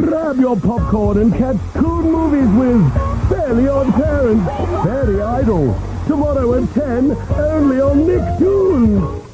Grab your popcorn and catch cool movies with Fairly Odd Parents, Very Idol. Tomorrow at 10, only on Nicktoons.